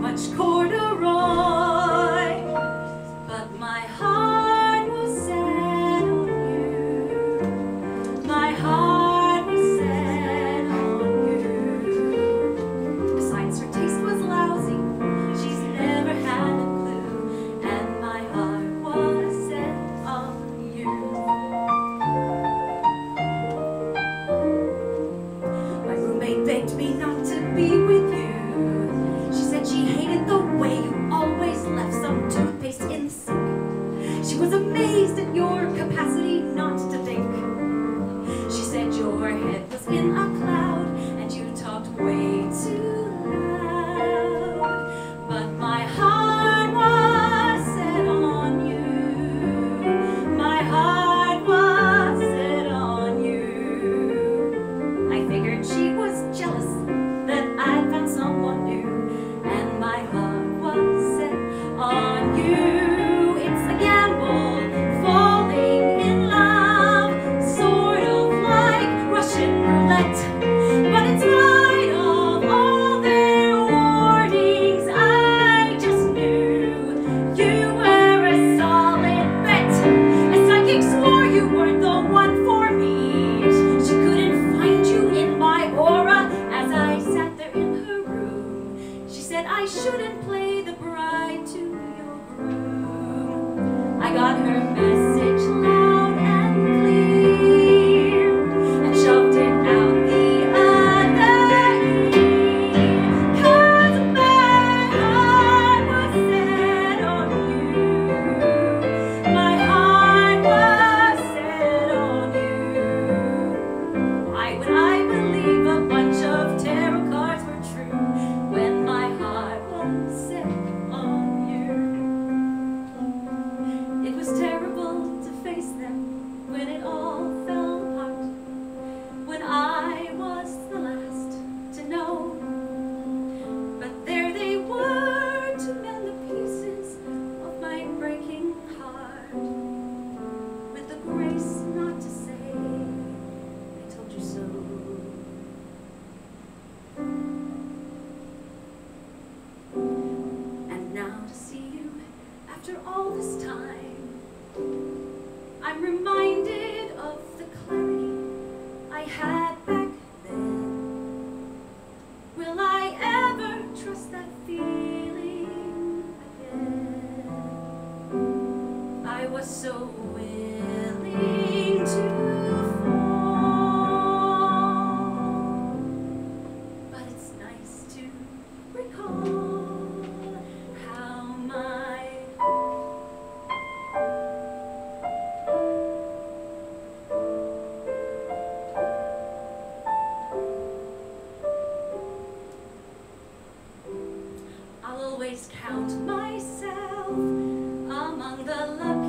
much cord. capacity on her was so willing to fall. But it's nice to recall how my I'll always count myself among the lovers.